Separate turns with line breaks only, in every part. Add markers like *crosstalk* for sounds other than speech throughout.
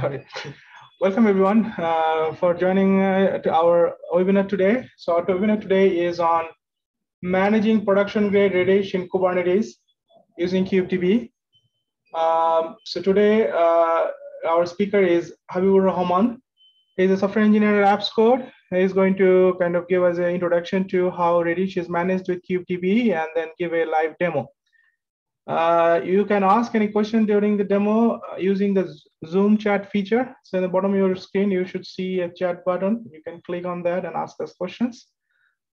sorry. Welcome everyone uh, for joining uh, to our webinar today. So our webinar today is on managing production grade Redis in Kubernetes using kubedb. Um, so today uh, our speaker is Habibur Rahman. He's a software engineer at AppsCode. He's going to kind of give us an introduction to how Redis is managed with kubedb and then give a live demo. Uh, you can ask any question during the demo uh, using the Zoom chat feature. So in the bottom of your screen, you should see a chat button. You can click on that and ask us questions.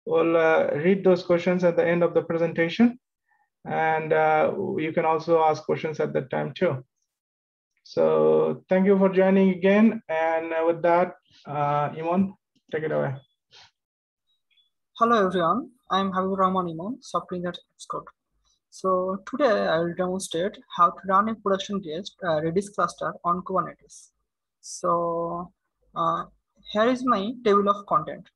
We'll uh, read those questions at the end of the presentation. And uh, you can also ask questions at that time too. So thank you for joining again. And uh, with that, uh, Imon, take it away.
Hello, everyone. I'm Habib Rahman Imon, software engineer at Code. So today I will demonstrate how to run a production grade uh, Redis cluster on Kubernetes. So uh, here is my table of content.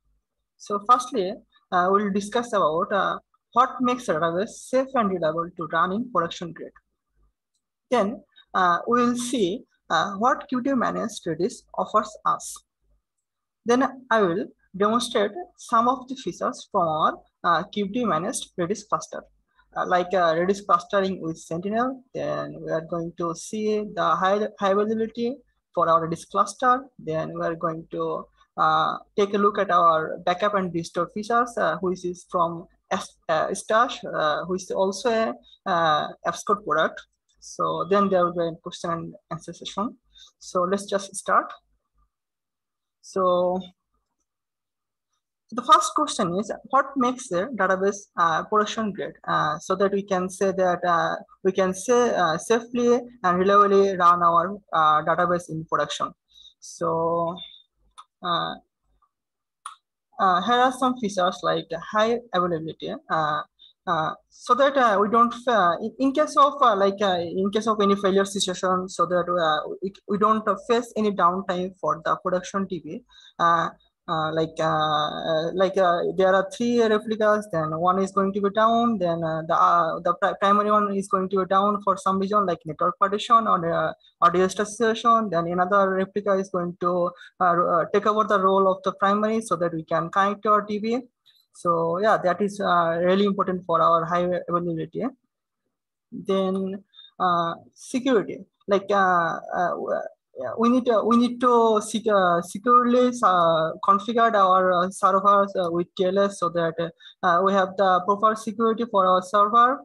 So firstly, uh, we'll discuss about uh, what makes a database safe and reliable to run in production grade. Then uh, we will see uh, what Qt managed Redis offers us. Then I will demonstrate some of the features from our Qt managed Redis cluster like uh, Redis clustering with Sentinel. Then we are going to see the high, high availability for our Redis cluster. Then we are going to uh, take a look at our backup and restore features, uh, which is from S, uh, Stash, uh, which is also a uh, product. So then there will be a question and answer session. So let's just start. So the first question is what makes the database uh, production grade uh, so that we can say that uh, we can say uh, safely and reliably run our uh, database in production. So uh, here are some features like high availability so that we don't in, in, case of like in case of any failure situation so that we, we don't face any downtime for the production DB uh, like uh, uh, like uh, there are three replicas then one is going to be down then uh, the uh, the pri primary one is going to be down for some reason like network partition or or disaster situation then another replica is going to take over the role of the primary so that we can connect to our DB so yeah that is really important for our high availability. Then security. Like we need to, we need to secure, securely uh, configure our uh, servers uh, with TLS so that uh, we have the proper security for our server.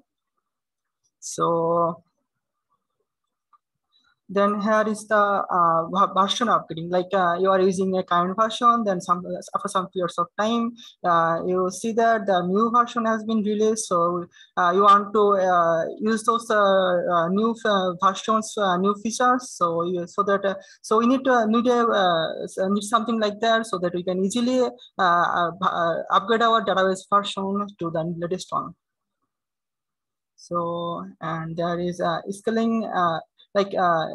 So then here is the uh, version upgrading like uh, you are using a current version then some after some periods of time uh, you see that the new version has been released. So uh, you want to uh, use those uh, new versions new features. So you, so that so we need to need a need something like that so that we can easily upgrade our database version to the latest one. So and there is uh, scaling uh, like uh,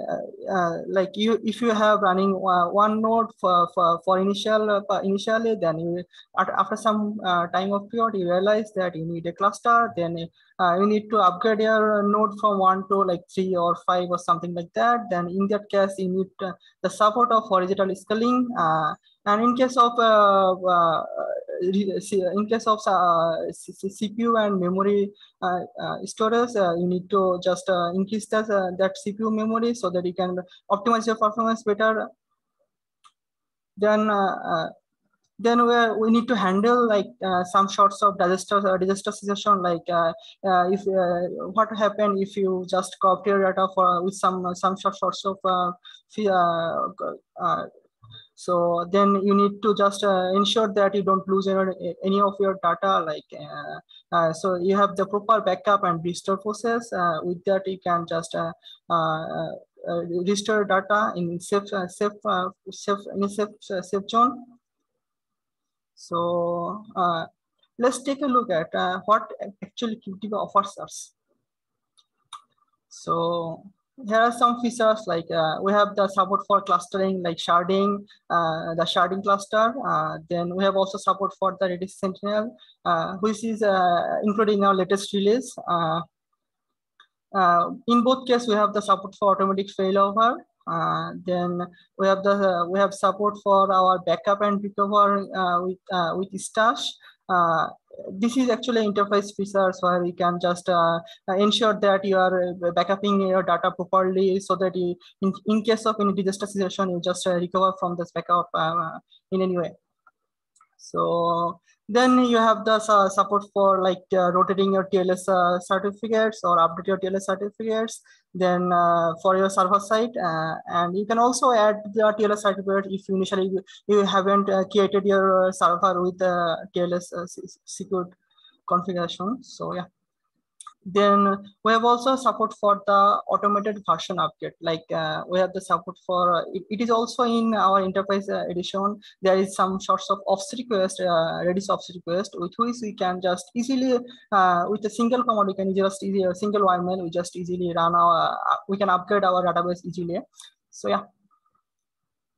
uh, like you if you have running uh, one node for for, for initial uh, initially then you after some uh, time of period you realize that you need a cluster then uh, you need to upgrade your node from one to like three or five or something like that. Then in that case you need the support of horizontal scaling and in case of in case of uh, CPU and memory uh, uh, storage, you need to just increase that, that CPU memory so that you can optimize your performance better. Then then we, we need to handle like uh, some sorts of disaster uh, disaster situation like uh, if what happened if you just copy your data for with some some sorts of so then you need to just uh, ensure that you don't lose any, any of your data like uh, uh, so you have the proper backup and restore process. Uh, with that you can just uh, uh, restore data in safe safe safe in safe safe zone. So let's take a look at what actually kubedb offers us. So here are some features like uh, we have the support for clustering like sharding uh, the sharding cluster. Uh, then we have also support for the redis sentinel uh, which is uh, including our latest release. In both cases we have the support for automatic failover. Then we have the we have support for our backup and recover with with Stash. Uh, this is actually interface features where we can just uh, ensure that you are backupping your data properly so that you, in, in case of any disaster situation, you just recover from this backup in any way. So then you have the uh, support for like uh, rotating your TLS uh, certificates or update your TLS certificates. Then uh, for your server side, uh, and you can also add the TLS certificate if initially you haven't uh, created your server with the TLS secured configuration. So yeah. Then we have also support for the automated version update. Like uh, we have the support for, uh, it, it is also in our enterprise uh, edition. There is some sorts of ops request, uh, Redis ops request, with which we can just easily, uh, with a single command, we can just easily, a single YAML, we just easily run our, uh, we can upgrade our database easily. So yeah,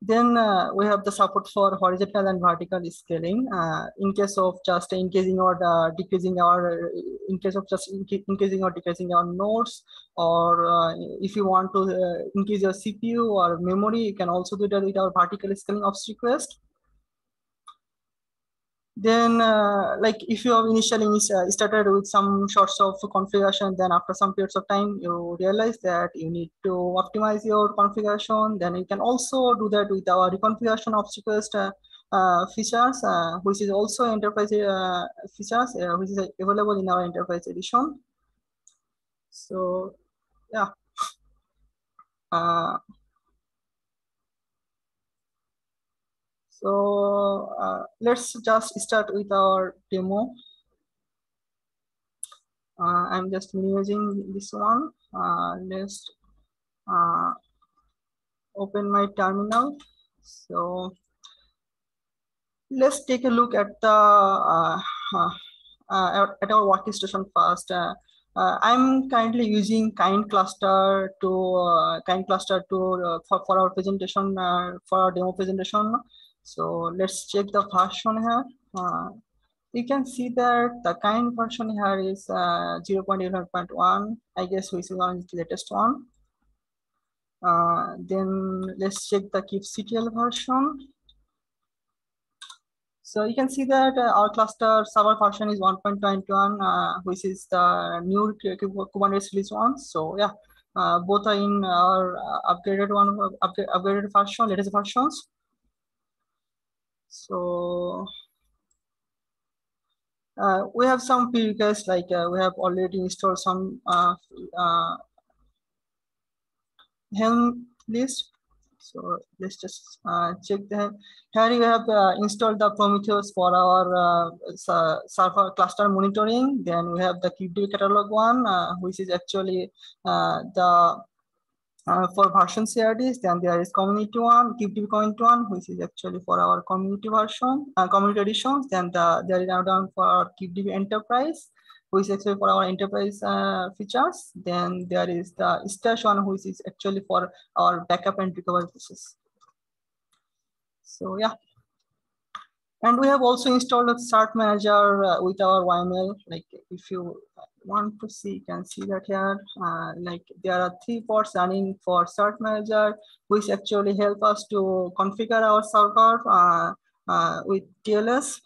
then uh, we have the support for horizontal and vertical scaling uh, in case of just increasing or uh, decreasing our, in case of just increasing or decreasing our nodes, or uh, if you want to uh, increase your CPU or memory, you can also do that with our vertical scaling of request then uh, like if you have initially uh, started with some sorts of configuration then after some periods of time you realize that you need to optimize your configuration. Then you can also do that with our reconfiguration request uh, uh, features uh, which is also enterprise uh, features which is available in our enterprise edition. So yeah So uh, let's just start with our demo. Uh, I'm just using this one. Uh, let's uh, open my terminal. So let's take a look at the uh, uh, at our workstation first. I'm currently using kind cluster to kind cluster to for, for our presentation for our demo presentation. So let's check the version here. Uh, you can see that the kind version here is uh, 0.11.1. I guess one is the latest one. Uh, then let's check the kubectl version. So you can see that uh, our cluster server version is 1.21, uh, which is the new Kubernetes release one. So yeah, uh, both are in our uh, upgraded one, upgrade, upgraded version, latest versions. So uh, we have some prerequisites like uh, we have already installed some uh, uh, Helm list. So let's just uh, check that. Here we have uh, installed the Prometheus for our uh, server cluster monitoring. Then we have the KubeDB catalog one, uh, which is actually the uh, for version CRDs, then there is community one, KubeDB community one, which is actually for our community version, uh, community editions. Then the, there is another one for KubeDB enterprise, which is actually for our enterprise uh, features. Then there is the stash one, which is actually for our backup and recovery process. So yeah. And we have also installed a cert manager uh, with our YAML. Like if you want to see, you can see that here. Uh, like there are three ports running for cert manager, which actually help us to configure our server uh, uh, with TLS.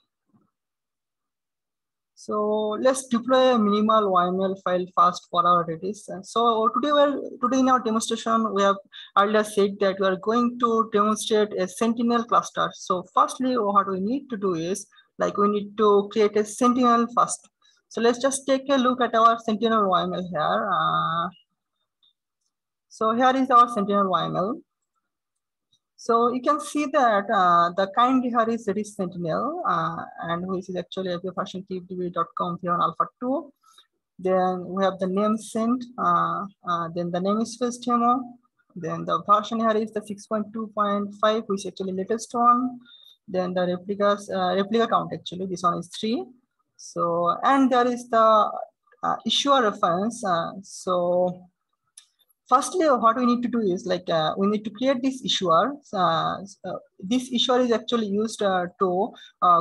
So let's deploy a minimal YAML file fast for our Redis. So today, we're, today in our demonstration, we have earlier said that we are going to demonstrate a Sentinel cluster. So firstly, what we need to do is like we need to create a Sentinel first. So let's just take a look at our Sentinel YAML here. Uh, so here is our Sentinel YAML. So you can see that uh, the kind here is Redis Sentinel, uh, and which is actually kubedb.com here on alpha 2. Then we have the name sent, uh, uh, then the name is first demo. Then the version here is the 6.2.5, which is actually latest one. Then the replicas, uh, replica count actually, this one is three. So, and there is the uh, issuer reference. Uh, so firstly, what we need to do is like, uh, we need to create this issuer. Uh, uh, this issuer is actually used uh, to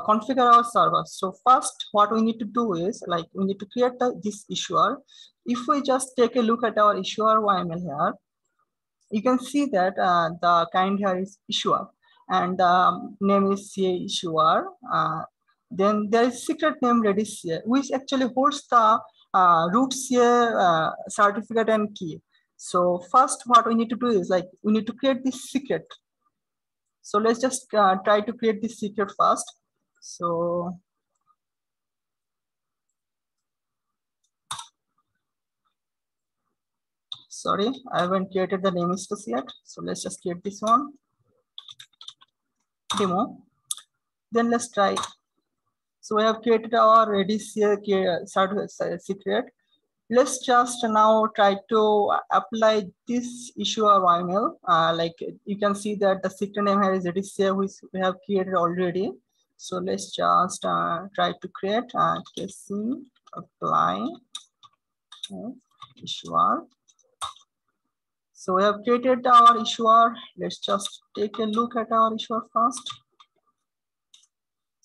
configure our server. So first, what we need to do is like, we need to create the, this issuer. If we just take a look at our issuer YAML here, you can see that the kind here is issuer and the um, name is CA issuer. Then there is secret name Redis which actually holds the uh, root uh, certificate and key. So first what we need to do is like, we need to create this secret. So let's just uh, try to create this secret first. So sorry, I haven't created the namespace yet. So let's just create this one demo. Then let's try. So we have created our Redis secret. Let's just now try to apply this issue of YML. Uh, like you can see that the secret name here is Redis which we have created already. So let's just uh, try to create uh, casing apply uh, issuer. So we have created our issuer. Let's just take a look at our issuer first.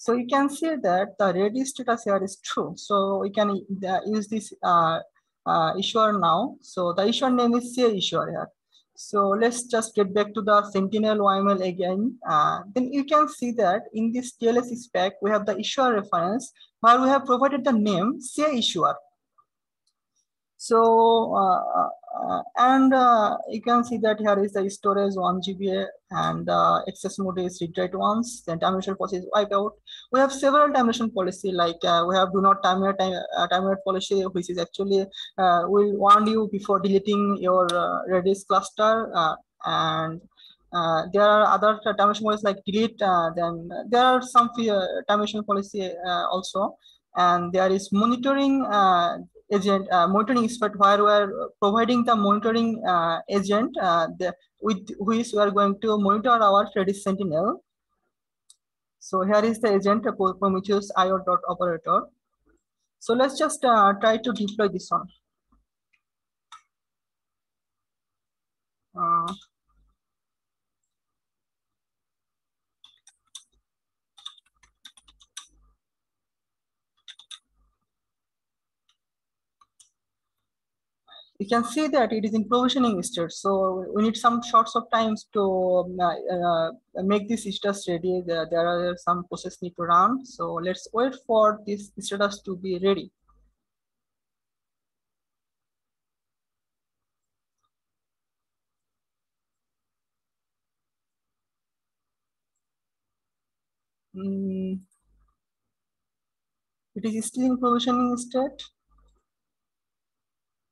So you can see that the Redis status here is true. So we can uh, use this uh, uh, issuer now. So the issuer name is CA issuer here. So let's just get back to the Sentinel YML again. Uh, then you can see that in this TLS spec, we have the issuer reference where we have provided the name CA issuer. So, uh, uh, and uh, you can see that here is the storage 1 GBA and access mode is read once, then termination policy is wipe out. We have several termination policy like we have do not terminate time, uh, terminate policy, which is actually will warn you before deleting your Redis cluster and uh, there are other termination policies like delete. Uh, then there are some termination policy uh, also, and there is monitoring agent uh, monitoring expert where we are providing the monitoring uh, agent uh, the, with which we are going to monitor our Redis Sentinel. So here is the agent Prometheus IO dot operator. So let's just try to deploy this one. Uh, you can see that it is in provisioning state. So we need some shorts of times to um, uh, uh, make this status ready. There, there are some process need to run. So let's wait for this status to be ready. Mm. It is still in provisioning state.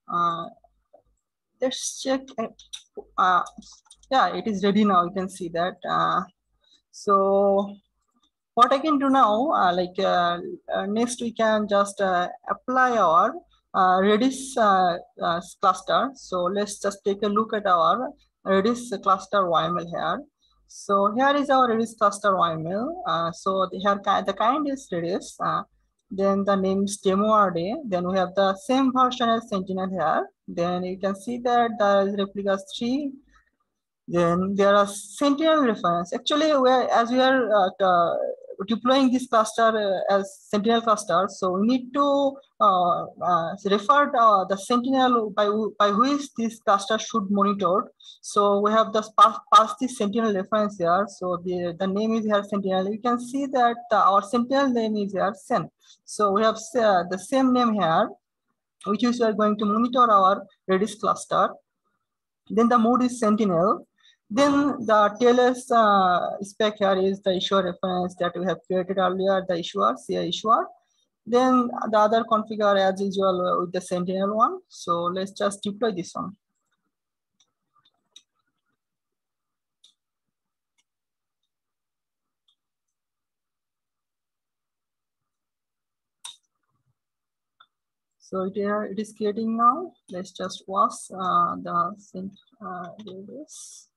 Uh, let's check. Uh, yeah, it is ready now. You can see that. Uh, so what I can do now, uh, like uh, uh, next we can just uh, apply our Redis cluster. So let's just take a look at our Redis cluster YML here. So here is our Redis cluster YML. so the, here the kind is Redis. Then the name is demo RD. Then we have the same version as Sentinel here. Then you can see that is replicas 3. Then there are Sentinel reference. Actually, we are, as we are uh, deploying this cluster uh, as Sentinel cluster, so we need to uh, uh, refer the Sentinel by, by which this cluster should monitor. So we have just pass, pass this Sentinel reference here. So the, the name is here Sentinel. You can see that our Sentinel name is here Sen. So we have the same name here which is we are going to monitor our Redis cluster. Then the mode is Sentinel. Then the TLS uh, spec here is the issuer reference that we have created earlier, the issuer, CA issuer. Then the other configure as usual with the Sentinel one. So let's just deploy this one. So it, uh, it is creating now. Let's just watch uh, the sync. Uh, this.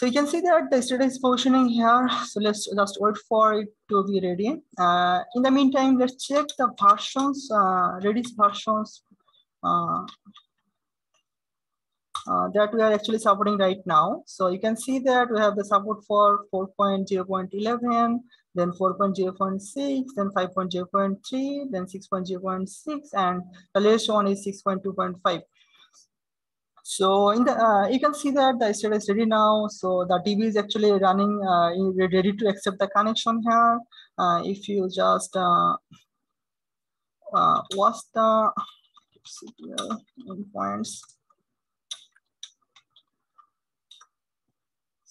So you can see that the status is provisioning here. So let's just wait for it to be ready. Uh, in the meantime, let's check the versions, uh, Redis versions uh, uh, that we are actually supporting right now. So you can see that we have the support for 4.0.11, then 4.0.6, then 5.0.3, then 6.0.6, and the latest one is 6.2.5. So in the uh, you can see that the state is ready now. So the DB is actually running, uh, ready to accept the connection here. Uh, if you just uh, uh, watch the points.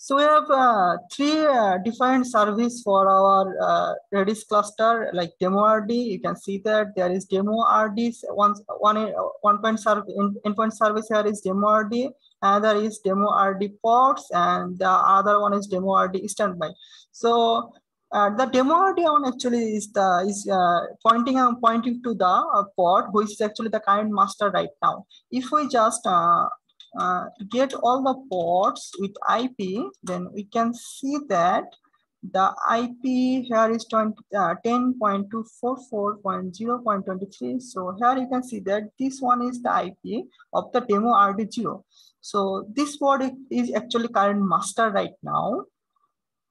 So we have uh, three uh, different service for our uh, Redis cluster, like demo RD. You can see that there is demo RD. One, one, one point serve, in, endpoint service here is demo RD. Another is demo RD ports, and the other one is demo RD standby. So uh, the demo RD one actually is the is uh, pointing and pointing to the uh, port, which is actually the current master right now. If we just uh, get all the ports with IP, then we can see that the IP here is 20, uh, 10.244.0.23. So here you can see that this one is the IP of the demo RD0. So this port is actually current master right now.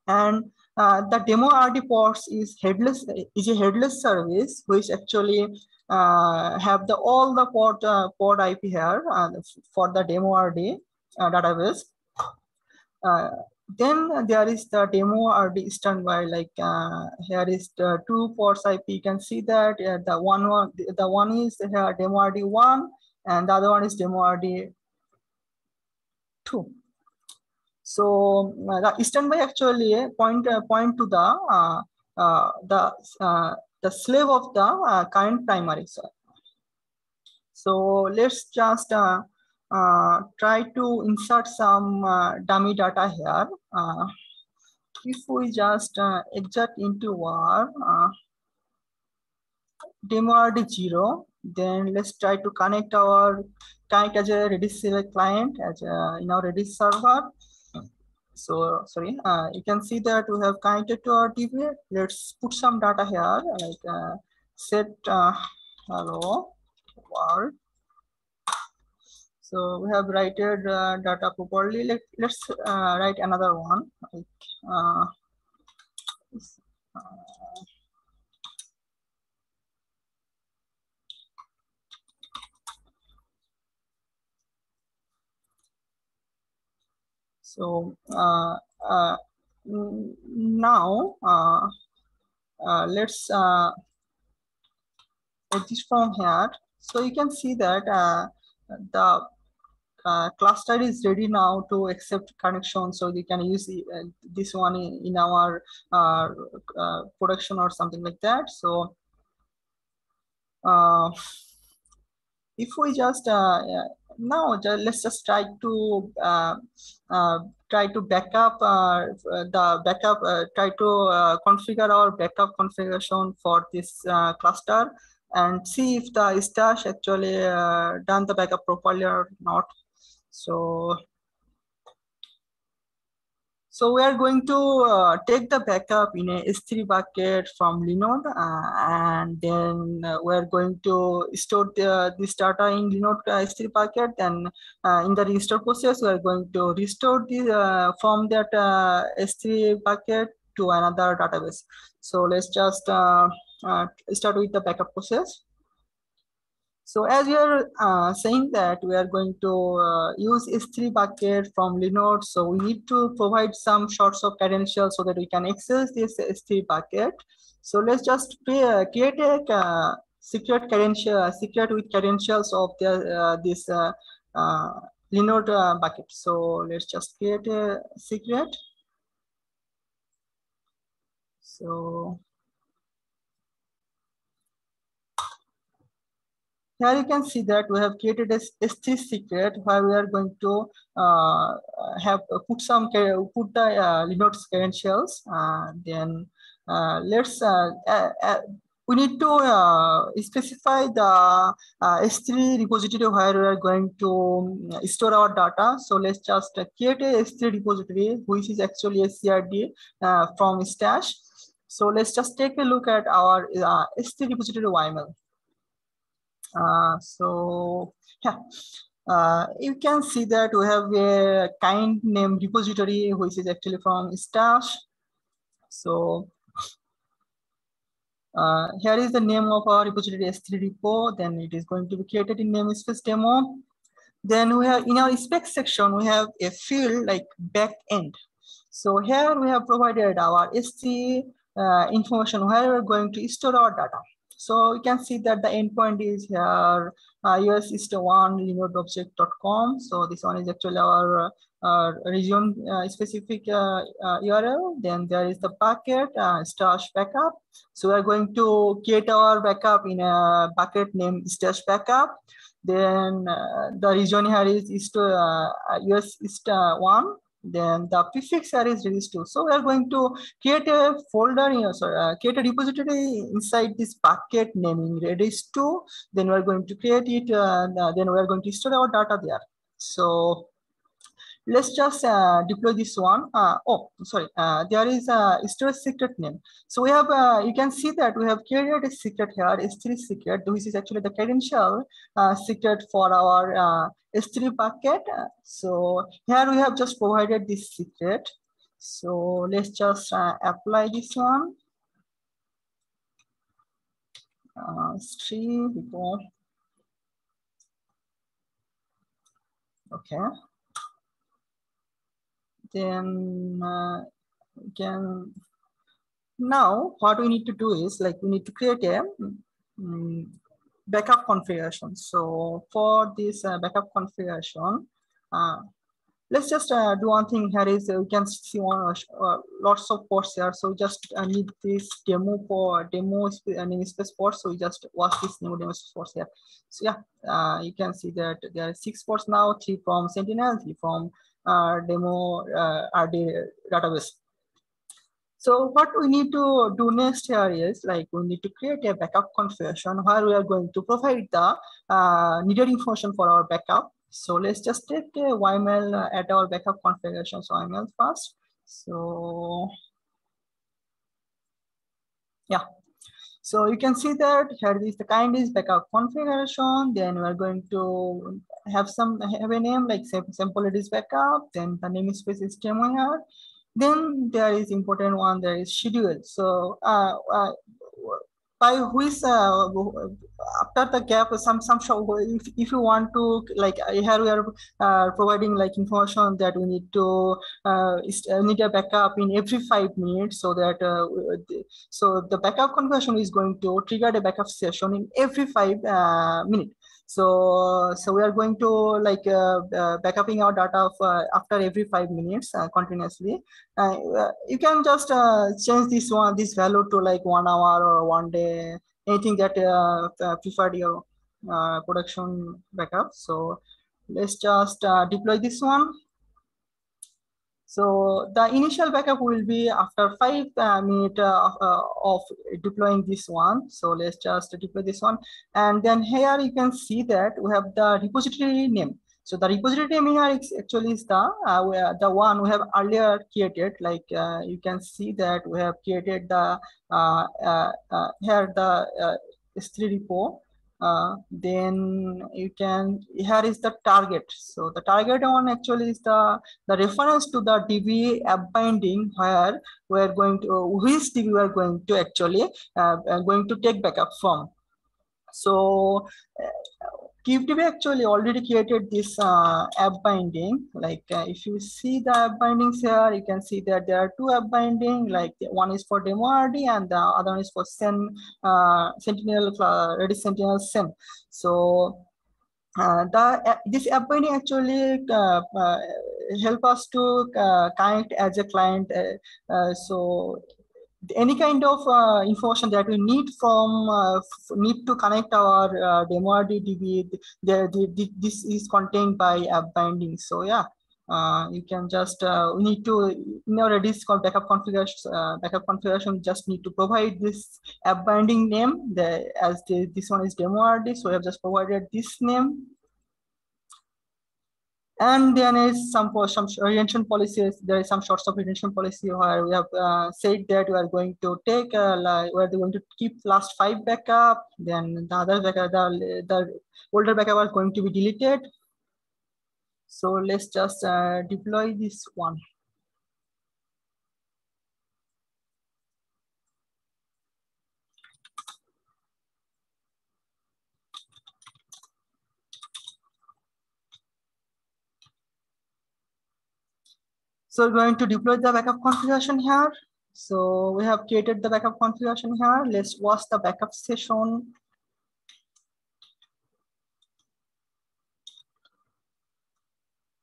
And uh, the demo RD ports is headless is a headless service which actually uh, have the all the port uh, port IP here uh, for the demo RD uh, database. Uh, then there is the demo RD standby. Like uh, here is the two ports IP. You can see that the one one the one is here demo RD one, and the other one is demo RD two. So the standby actually point point to the the the slave of the uh, current primary. So, so let's just uh, uh, try to insert some uh, dummy data here. Uh, if we just uh, exert into our demo RD0, then let's try to connect our connect as a Redis client as a, in our Redis server. So sorry, uh, you can see that we have connected to our DB. Let's put some data here, like uh, set uh, hello world. So we have written uh, data properly. Let, let's uh, write another one. Like, So uh, uh, now uh, let's exit from here. So you can see that the uh, cluster is ready now to accept connection so you can use this one in, in our uh, production or something like that so if we just now let's just try to uh, uh, try to backup uh, the backup try to configure our backup configuration for this cluster and see if the stash actually done the backup properly or not. So so we are going to uh, take the backup in a S3 bucket from Linode, uh, and then uh, we are going to store the, this data in Linode uh, S3 bucket. And uh, in the restore process, we are going to restore the uh, from that S3 bucket to another database. So let's just start with the backup process. So as we are uh, saying that we are going to uh, use S3 bucket from Linode, so we need to provide some sorts of credentials so that we can access this S3 bucket. So let's just uh, create a uh, secret credential, secret with credentials of the, uh, this uh, Linode bucket. So let's just create a secret. So Here you can see that we have created a S3 secret where we are going to uh, have uh, put some put the uh, Linode credentials. Uh, then uh, let's uh, we need to specify the S3 repository where we are going to um, store our data. So let's just create a S3 repository which is actually a CRD from Stash. So let's just take a look at our S3 repository YML. Uh, so yeah, uh, you can see that we have a kind name repository, which is actually from Stash. So uh, here is the name of our repository S3 repo. Then it is going to be created in namespace demo. Then we have in our spec section, we have a field like backend. So here we have provided our S3 uh, information where we're going to store our data. So you can see that the endpoint is here, uh, US is one linode So this one is actually our uh, region uh, specific uh, URL. Then there is the bucket stash backup. So we're going to create our backup in a bucket named stash backup. Then the region here is, is to US is one then the prefix here is redis 2 so we are going to create a folder you know, sorry, uh, create a repository inside this bucket naming redis 2 then we are going to create it uh, then we are going to store our data there. So let's just uh, deploy this one. Uh, oh, sorry, uh, there is a storage secret name. So we have, uh, you can see that we have created a secret here, S3 secret, which is actually the credential uh, secret for our uh, S3 bucket. So here we have just provided this secret. So let's just apply this one. S3 Okay then uh, can now what we need to do is like we need to create a um, backup configuration. So for this uh, backup configuration, uh, let's just uh, do one thing here is uh, we can see one uh, lots of ports here. So just uh, need this demo for demo namespace port. So we just watch this new namespace ports here. So yeah, you can see that there are six ports now, three from Sentinel, three from uh, demo uh, RD database. So what we need to do next here is like we need to create a backup configuration where we are going to provide the uh, needed information for our backup. So let's just take a YML at our backup configuration. So YML first. So yeah, so you can see that here is the kind is backup configuration. Then we're going to have some have a name like sample it is backup. Then the namespace is here. Then there is important one. There is schedule. So uh, uh, by which uh, after the gap some some show if, if you want to like here we are uh, providing like information that we need to uh, uh need a backup in every five minutes so that uh, so the backup conversion is going to trigger the backup session in every five uh, minutes so, so we are going to like uh, uh, backuping our data uh, after every five minutes uh, continuously. Uh, you can just uh, change this one, this value to like one hour or one day, anything that preferred your production backup. So let's just deploy this one. So the initial backup will be after five uh, minutes uh, uh, of deploying this one. So let's just deploy this one. And then here you can see that we have the repository name. So the repository name here is actually is the uh, the one we have earlier created. Like uh, you can see that we have created the uh, here the S3 repo uh, then you can here is the target. So the target one actually is the the reference to the db app binding where we're going to which db we are going to actually uh, uh going to take backup from. So uh, KubeDB actually already created this uh, app binding. Like uh, if you see the app bindings here, you can see that there are two app binding. Like one is for demo RD and the other one is for Sen, uh, Sentinel, uh, Redis Sentinel Sen. So uh, the uh, this app binding actually uh, uh, help us to connect as a client. So any kind of uh, information that we need from uh, need to connect our uh, demo DB, the, the, the, this is contained by app binding. So yeah, uh, you can just uh, we need to in our Redis called backup configuration. Uh, backup configuration just need to provide this app binding name. The as the, this one is demo RD, so we have just provided this name and then is some some retention policies. There is some sorts of retention policy where we have uh, said that we are going to take uh, like, we're going to keep last five backup. Then the other backup, the, the older backup are going to be deleted. So let's just uh, deploy this one. So we're going to deploy the backup configuration here. So we have created the backup configuration here. Let's watch the backup session.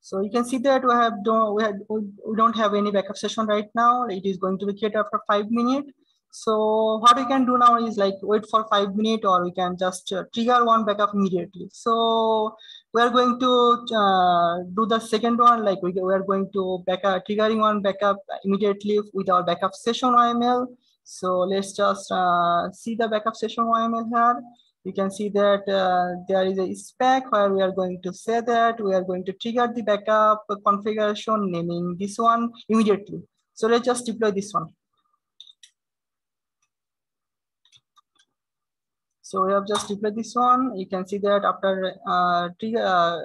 So you can see that we have don't we, have, we don't have any backup session right now. It is going to be created after five minutes. So what we can do now is like wait for five minutes or we can just uh, trigger one backup immediately. So we are going to uh, do the second one, like we, we are going to backup, triggering one backup immediately with our backup session YML. So let's just uh, see the backup session YML here. You can see that uh, there is a spec where we are going to say that we are going to trigger the backup configuration naming this one immediately. So let's just deploy this one. So we have just deployed this one. You can see that after uh, uh,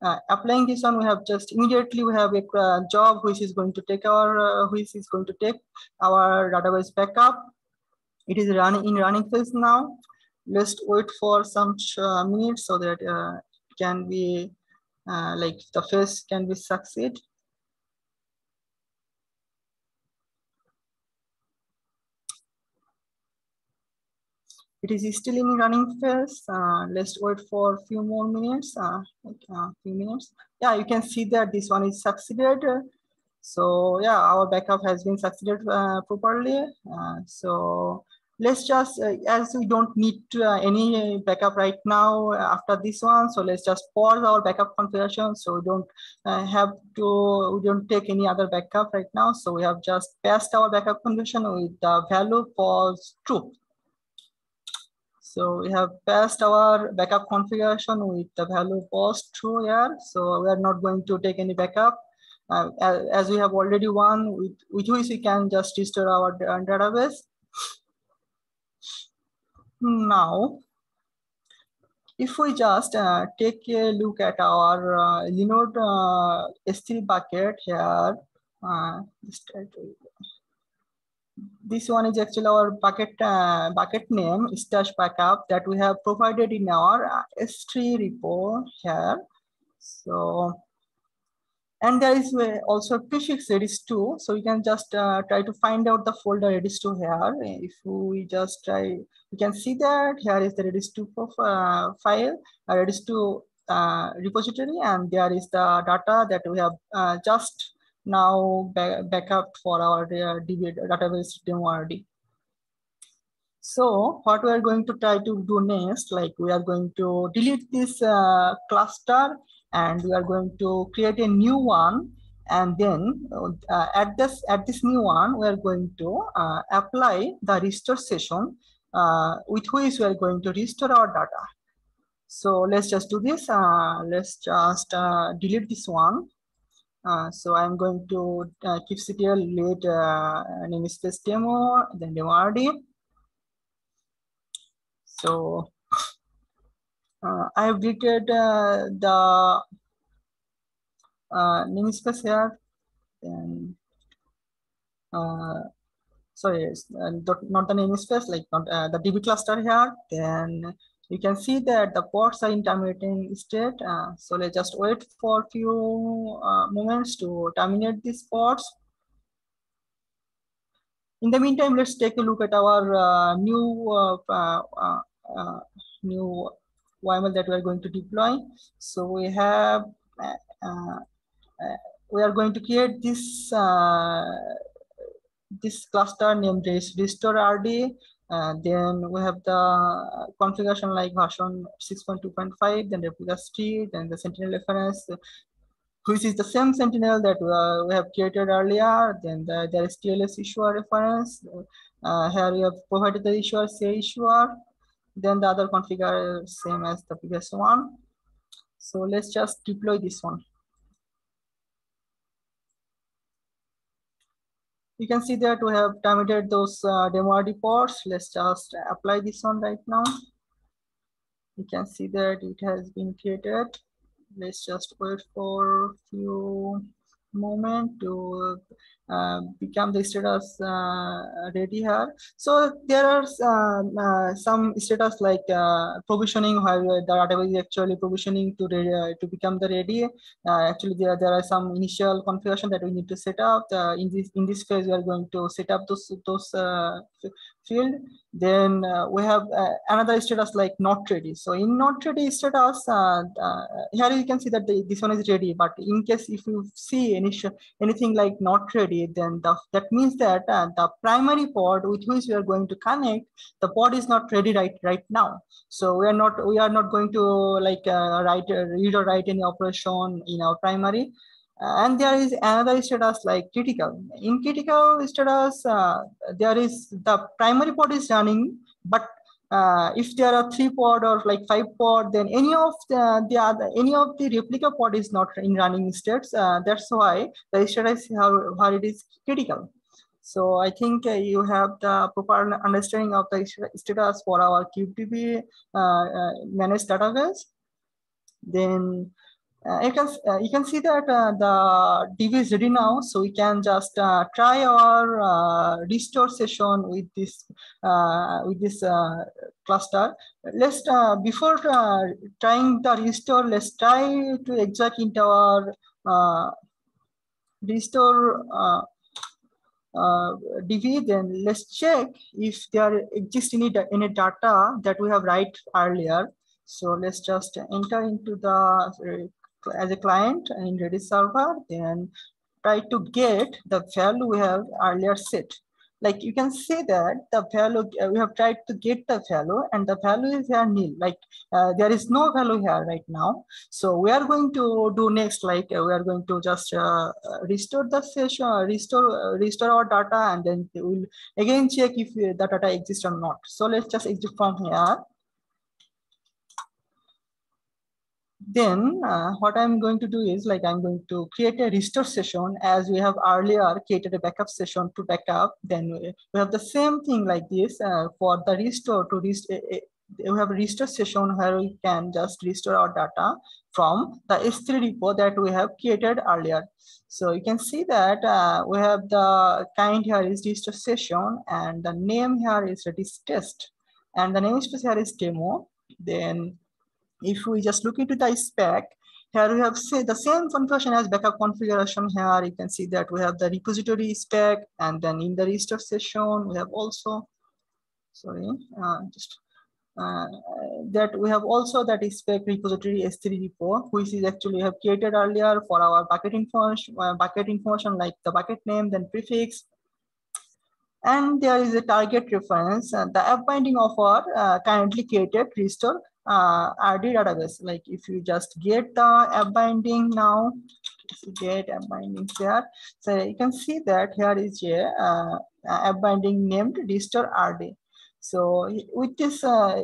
uh, applying this one, we have just immediately we have a job which is going to take our which is going to take our database backup. It is running in running phase now. Let's wait for some minutes so that can be like the phase can be succeed. It is still in running phase. Uh, let's wait for a few more minutes, uh, uh, few minutes. Yeah, you can see that this one is succeeded. So yeah, our backup has been succeeded uh, properly. Uh, so let's just, uh, as we don't need any backup right now after this one, so let's just pause our backup configuration. So we don't have to, we don't take any other backup right now. So we have just passed our backup configuration with the value false true. So we have passed our backup configuration with the value post true here. So we are not going to take any backup. Uh, as, we have already one with, with which we can just restore our database. Now, if we just uh, take a look at our uh, Linode uh, S3 bucket here, uh, this one is actually our bucket uh, bucket name stash backup that we have provided in our uh, S3 repo here. So, and there is uh, also prefix redis 2. So you can just uh, try to find out the folder redis 2 here. If we just try, you can see that here is the redis 2 uh, file, uh, redis 2 uh, repository, and there is the data that we have just now back, backup for our uh, DB database. So what we are going to try to do next, like we are going to delete this uh, cluster and we are going to create a new one. And then uh, at this at this new one, we are going to uh, apply the restore session uh, with which we are going to restore our data. So let's just do this. Uh, let's just delete this one uh, so I'm going to uh, kubectl lead uh, namespace demo, then demo RD. So uh, I have deleted uh, the uh, namespace here. Then, uh, sorry, not the namespace, like not the DB cluster here. Then you can see that the ports are in terminating state. Uh, so let's just wait for a few uh, moments to terminate these ports. In the meantime, let's take a look at our uh, new uh, uh, uh, new YML that we are going to deploy. So we have we are going to create this this cluster named restore RD uh, then we have the configuration like version 6.2.5, then replica street, then the Sentinel reference, which is the same Sentinel that uh, we have created earlier. Then the, there is TLS issuer reference. Uh, here we have provided the issuer, CA issuer. Then the other configure same as the previous one. So let's just deploy this one. You can see that we have terminated those uh, demo RD ports. Let's just apply this one right now. You can see that it has been created. Let's just wait for a few moment to become the status uh, ready here. So there are uh, uh some status like uh, provisioning where the database is actually provisioning to uh, to become the ready. actually, there there are some initial configuration that we need to set up. in this in this phase, we are going to set up those those field. Then we have another status like not ready. So in not ready status, here you can see that the, this one is ready. But in case if you see any anything like not ready then the, that means that uh, the primary pod with which we are going to connect, the pod is not ready right right now. So we are not we are not going to like uh, write uh, read or write any operation in our primary. And there is another status like critical. In critical status, uh, there is the primary pod is running, but uh, if there are three pod or like five pod, then any of the, the other, any of the replica pod is not in running states. Uh, that's why the status how, how it is critical. So I think uh, you have the proper understanding of the status for our kubedb uh, uh, managed database. Then you can uh, you can see that uh, the DB is ready now, so we can just uh, try our uh, restore session with this uh, with this cluster. Let's before trying the restore, let's try to execute into our restore DB. Then let's check if there exists any any data that we have write earlier. So let's just enter into the as a client in Redis server, then try to get the value we have earlier set. Like you can see that the value, uh, we have tried to get the value and the value is here nil. Like uh, there is no value here right now. So we are going to do next, like uh, we are going to just uh, uh restore the session, uh, restore, restore our data and then we'll again check if the data exists or not. So let's just exit from here. Then uh, what I'm going to do is like I'm going to create a restore session as we have earlier created a backup session to backup. Then we, have the same thing like this uh, for the restore to restore. We have a restore session where we can just restore our data from the S3 repo that we have created earlier. So you can see that uh, we have the kind here is restore session and the name here is test and the namespace here is demo. Then if we just look into the spec, here we have say the same configuration as backup configuration here. You can see that we have the repository spec and then in the restore session, we have also, sorry, uh, just uh, that we have also that spec repository S3 repo, which is actually have created earlier for our bucket information, uh, bucket information like the bucket name, then prefix. And there is a target reference, uh, the app binding of our uh, currently created restore uh, RD database. Like if you just get the app binding now, get app binding here. So you can see that here is a uh, app binding named restore RD. So with this, uh,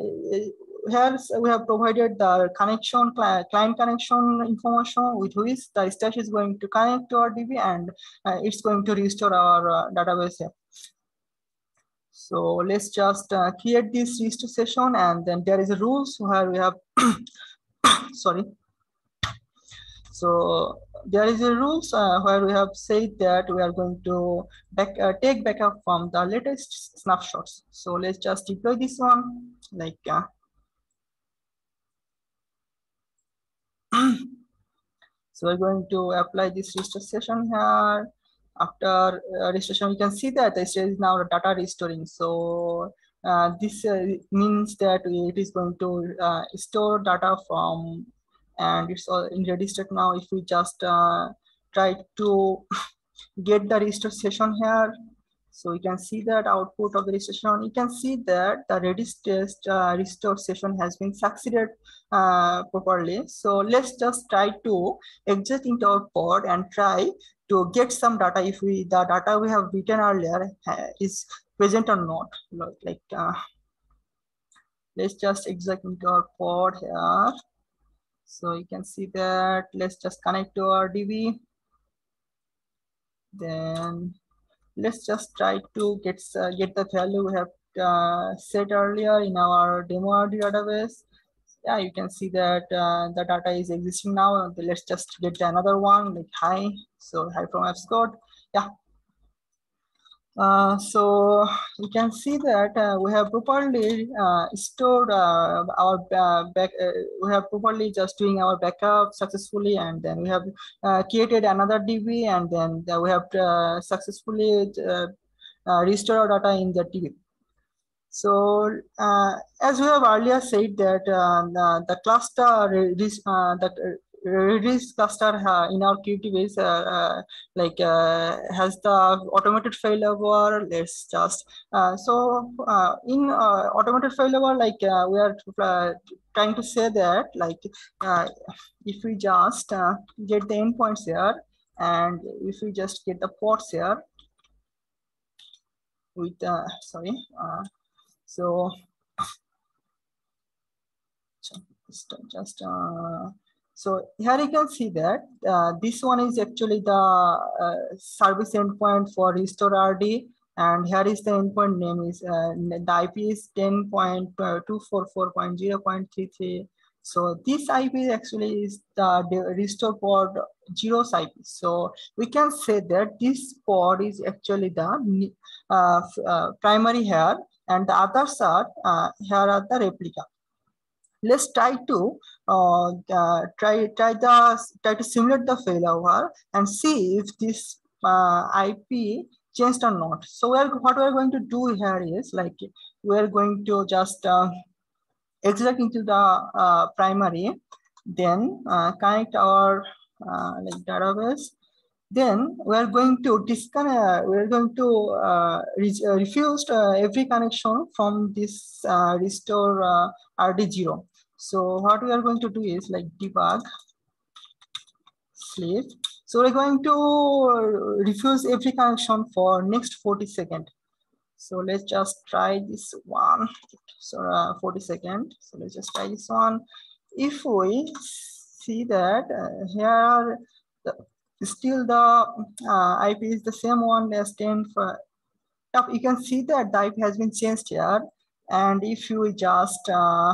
here we have provided the connection, client connection information with which the stash is going to connect to our DB and uh, it's going to restore our uh, database here. So let's just uh, create this restore session and then there is a rules where we have, *coughs* sorry. So there is a rules uh, where we have said that we are going to back, uh, take backup from the latest snapshots. So let's just deploy this one like uh, *coughs* so we're going to apply this restore session here after uh, registration you can see that the is now data restoring. So uh, this uh, means that it is going to uh, store data from and it's all in state now. If we just uh, try to *laughs* get the restore session here so you can see that output of the registration. You can see that the redis test uh, restore session has been succeeded properly. So let's just try to exit into our pod and try to get some data if we the data we have written earlier uh, is present or not. Like uh, let's just execute our pod here. So you can see that let's just connect to our db then let's just try to get uh, get the value we have uh, set earlier in our demo database yeah, you can see that uh, the data is existing now. Let's just get another one like hi. So hi from AppsCode. Yeah. Uh, so you can see that uh, we have properly uh, stored uh, our back, uh, we have properly just doing our backup successfully and then we have created another DB and then we have successfully restored our data in the DB. So as we have earlier said that the cluster this, that Redis cluster uh, in our KubeDB uh, uh, like uh, has the automated failover. Let's just so in automated failover, like we are trying to say that like if we just get the endpoints here and if we just get the ports here with uh, sorry uh, so just just uh, so here you can see that uh, this one is actually the uh, service endpoint for restore RD. And here is the endpoint name is uh, the IP is 10.244.0.33. So this IP actually is the restore port zeros IP. So we can say that this port is actually the uh, uh, primary here and the others are uh, here are the replica let's try to uh, uh, try try the try to simulate the failover and see if this uh, IP changed or not. So we're, what we're going to do here is like we're going to just uh, extract into the uh, primary, then connect our like database. Then we're going to disconnect. We're going to uh, re refuse every connection from this restore RD0. So what we are going to do is like debug slave. So we're going to refuse every connection for next 40 second. So let's just try this one. So uh, 40 second. So let's just try this one. If we see that uh, here the, still the uh, IP is the same one as 10 for you can see that the IP has been changed here. And if you just uh,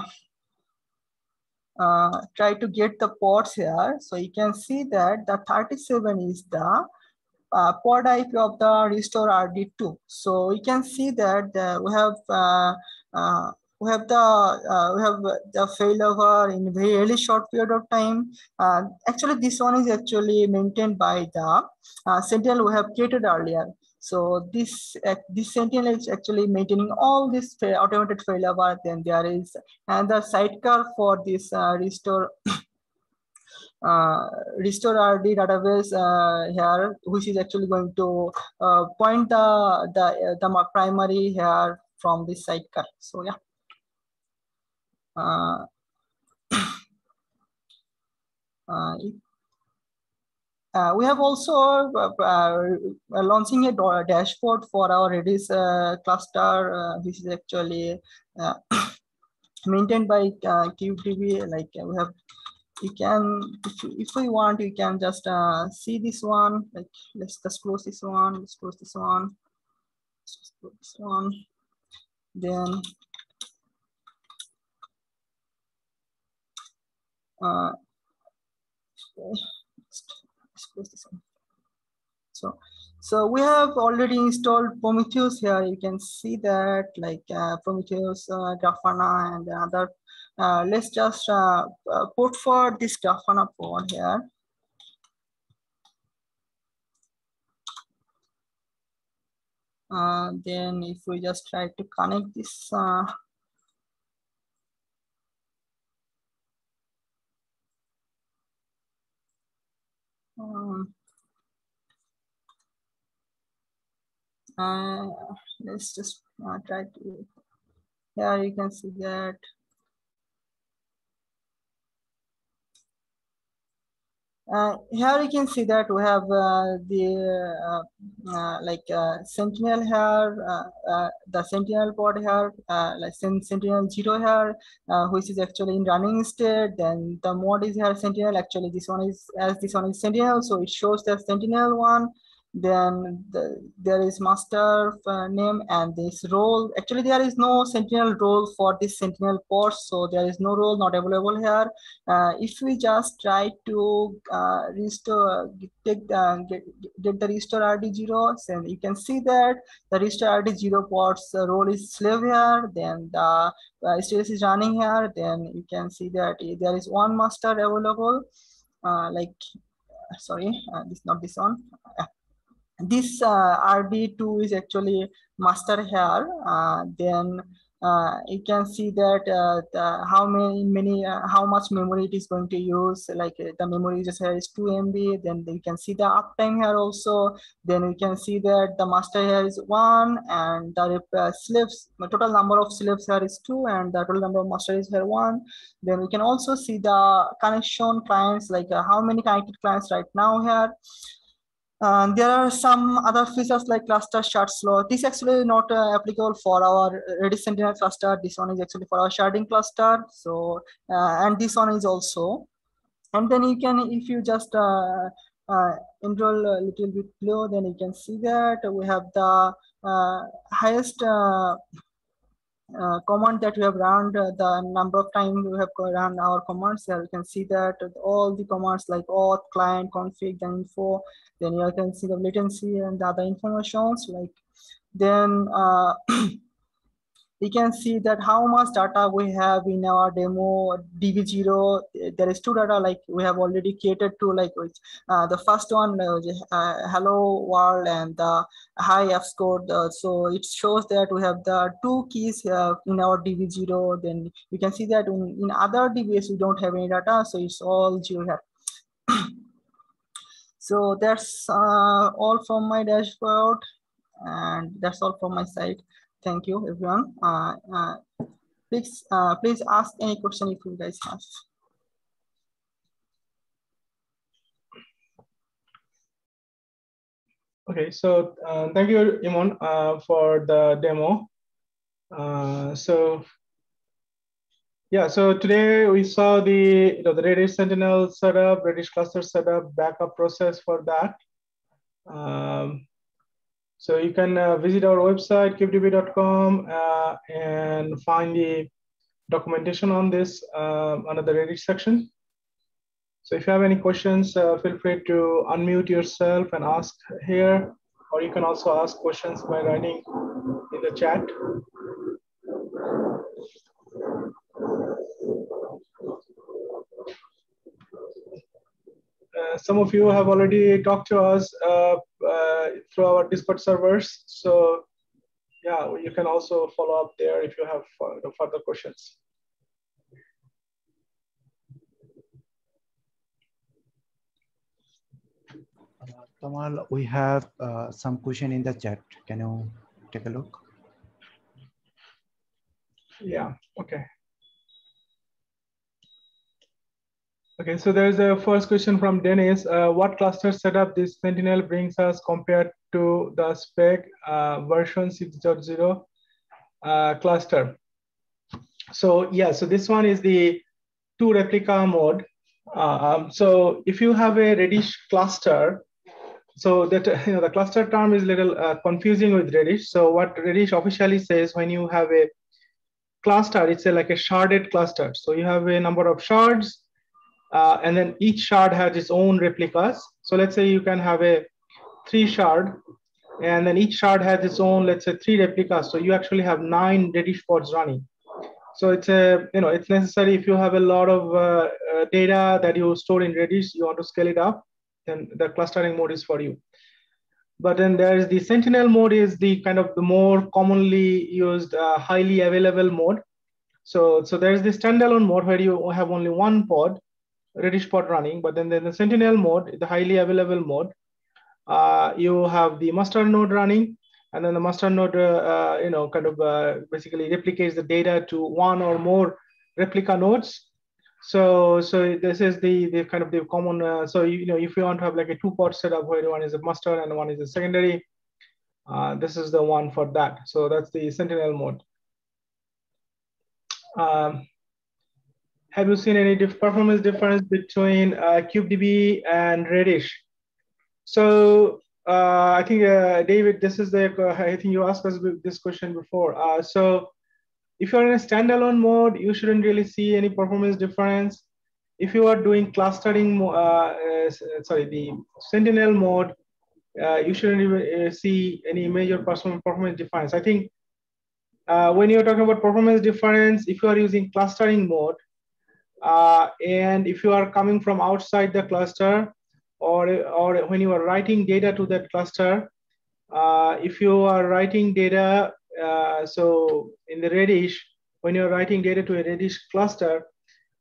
uh, try to get the ports here. So you can see that the 37 is the uh, port IP of the restore RD2. So you can see that uh, we have uh, uh, we have the uh, we have the failover in very really short period of time. actually, this one is actually maintained by the Sentinel we have created earlier. So this uh, this Sentinel is actually maintaining all this automated failover. Then there is another sidecar for this uh, restore *coughs* uh, restore RD database uh, here, which is actually going to uh, point the the uh, the primary here from this sidecar. So yeah. Uh, *coughs* uh, uh, we have also uh, uh, launching a dashboard for our Redis cluster, which is actually *coughs* maintained by uh, KubeDB. Like we have, you can, if, you, if we want, you can just see this one. Like let's just close this one. Let's close this one. Let's close this one. Then. Uh. So, so we have already installed Prometheus here. You can see that like uh, Prometheus, uh, Grafana, and other. Uh, let's just uh, uh, put for this Grafana pod here. Uh, then if we just try to connect this Um, uh, let's just uh, try to, yeah, you can see that Uh, here you can see that we have uh, the uh, uh like uh, Sentinel here, uh, the Sentinel pod here, like Sentinel zero here, which is actually in running state. Then the mode is here Sentinel. Actually, this one is as this one is Sentinel, so it shows the Sentinel one. Then the, there is master uh, name and this role. Actually there is no sentinel role for this sentinel port so there is no role not available here. Uh, if we just try to uh, restore take the, get, get the restore rd0 then you can see that the restore rd0 ports uh, role is slave here then the uh, status is running here then you can see that there is one master available. Uh, like sorry this not this one this uh, RD2 is actually master here. Uh, then uh, you can see that the, how many many how much memory it is going to use like the memory just here is 2 MB then you can see the uptime here also then you can see that the master here is one and the slaves the total number of slaves here is two and the total number of master is here one then we can also see the connection clients like how many connected clients right now here uh, there are some other features like cluster shard slow. This actually not uh, applicable for our Redis Sentinel cluster. This one is actually for our sharding cluster. So, uh, and this one is also. And then you can, if you just uh, uh, enroll a little bit below, then you can see that we have the highest uh, command that we have run uh, the number of times we have run our commands here you can see that all the commands like auth client config the info. Then you can see the latency and the other informations like then uh, *clears throat* we can see that how much data we have in our demo db0 there is two data like we have already catered to like uh, the first one uh, uh hello world and the high AppsCode uh, so it shows that we have the two keys here in our db0 then you can see that in, in other dbs we don't have any data so it's all zero. Here *clears throat* so that's uh, all from my dashboard and that's all from my side Thank you, everyone. Uh, uh, please, uh, please ask any question if you guys have.
Okay, so uh, thank you, Imon, uh, for the demo. Uh, so yeah, so today we saw the you know the Redis Sentinel setup, Redis cluster setup, backup process for that. Um, so you can uh, visit our website, kubedb.com, uh, and find the documentation on this uh, under the Redis section. So if you have any questions, uh, feel free to unmute yourself and ask here, or you can also ask questions by writing in the chat. Uh, some of you have already talked to us uh, through our Discord servers. So yeah, you can also follow up there if you have further questions.
Tamal, we have uh, some question in the chat. Can you take a look?
Yeah, okay. Okay, so there's a first question from Dennis. Uh, what cluster setup this Sentinel brings us compared to the spec uh, version 6.0 uh, cluster? So yeah, so this one is the two replica mode. Uh, um, so if you have a Redis cluster, so that *laughs* you know the cluster term is a little uh, confusing with Redis. So what Redis officially says when you have a cluster, it's a, like a sharded cluster. So you have a number of shards uh, and then each shard has its own replicas. So let's say you can have a three shard, and then each shard has its own, let's say three replicas. So you actually have nine Redis pods running. So it's a, you know, it's necessary if you have a lot of uh, uh, data that you store in Redis, you want to scale it up, then the clustering mode is for you. But then there's the Sentinel mode is the kind of the more commonly used, uh, highly available mode. So, so there's the standalone mode where you have only one pod, Redis pod running, but then then the Sentinel mode, the highly available mode, uh, you have the master node running, and then the master node, uh, uh, you know, kind of uh, basically replicates the data to one or more replica nodes. So, so this is the the kind of the common. Uh, so you know, if you want to have like a two pod setup where one is a master and one is a secondary, this is the one for that. So that's the Sentinel mode. Um, have you seen any performance difference between uh, kubedb and redis so uh, I think uh, David, this is the I think you asked us this question before. Uh, so if you're in a standalone mode, you shouldn't really see any performance difference. If you are doing clustering, uh, uh, sorry, the Sentinel mode, uh, you shouldn't even see any major performance difference. I think when you're talking about performance difference, if you are using clustering mode, and if you are coming from outside the cluster, or, or when you are writing data to that cluster, uh, if you are writing data, uh, so in the Redis, when you're writing data to a Redis cluster,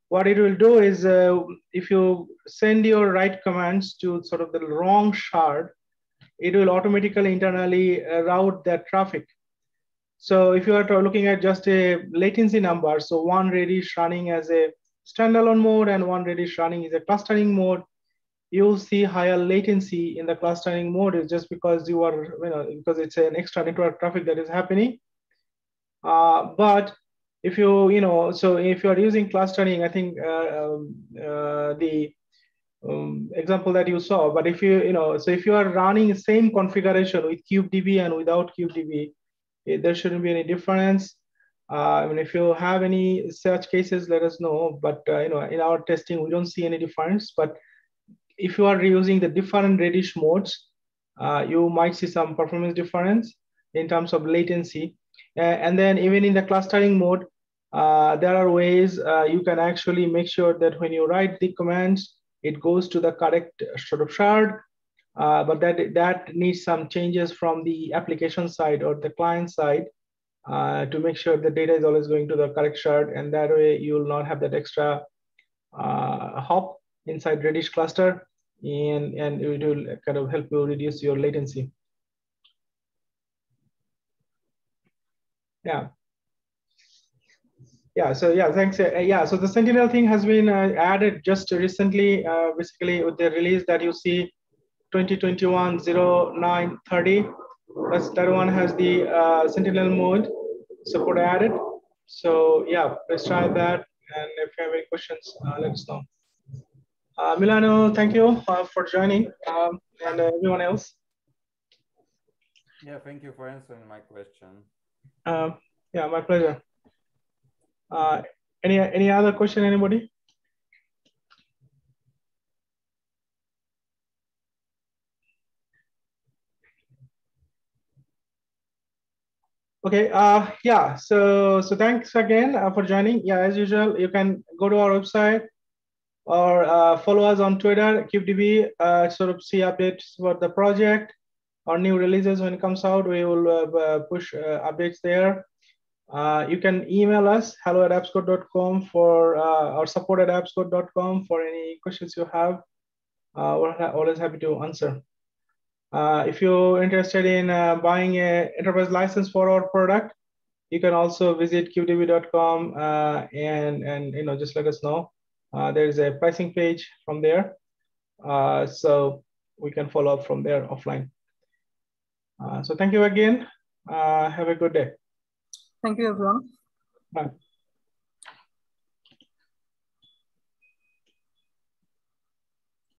what it will do is uh, if you send your write commands to sort of the wrong shard, it will automatically internally uh, route that traffic. So if you are looking at just a latency number, so one Redis running as a standalone mode and one Redis running is a clustering mode, you'll see higher latency in the clustering mode is just because you are, you know, because it's an extra network traffic that is happening. Uh, but if you, you know, so if you are using clustering, I think uh, um, uh, the um, example that you saw, but if you, you know, so if you are running same configuration with kubedb and without kubedb, it, eh, there shouldn't be any difference. Uh, I mean, if you have any such cases, let us know. But uh, you know, in our testing, we don't see any difference. But if you are using the different Redis modes, uh, you might see some performance difference in terms of latency. Uh, and then even in the clustering mode, uh, there are ways uh, you can actually make sure that when you write the commands, it goes to the correct sort of shard. Uh, but that, that needs some changes from the application side or the client side uh, to make sure the data is always going to the correct shard. And that way you will not have that extra uh, hop inside Redis cluster and, and it will kind of help you reduce your latency. Yeah. Yeah, so yeah, thanks. Uh, yeah, so the Sentinel thing has been uh, added just recently, uh, basically with the release that you see 2021 0930. That's, that one has the uh, Sentinel mode support added. So yeah, let's try that. And if you have any questions, uh, let us know. Uh, Milano, thank you uh, for joining um, and uh, everyone else.
Yeah, thank you for answering my question.
Um, yeah, my pleasure. Uh, any any other question, anybody? Okay, uh, yeah, so so thanks again uh, for joining. Yeah, as usual, you can go to our website, or uh, follow us on Twitter, kubedb, uh, sort of see updates about the project or new releases when it comes out. We will uh, uh push uh, updates there. You can email us hello at appscode.com for or support at appscode.com for any questions you have. we're always happy to answer. If you're interested in buying an enterprise license for our product, you can also visit kubedb.com and and you know just let us know. Uh, there is a pricing page from there. Uh, so we can follow up from there offline. Uh, so thank you again. have a good day.
Thank you, everyone.
Bye.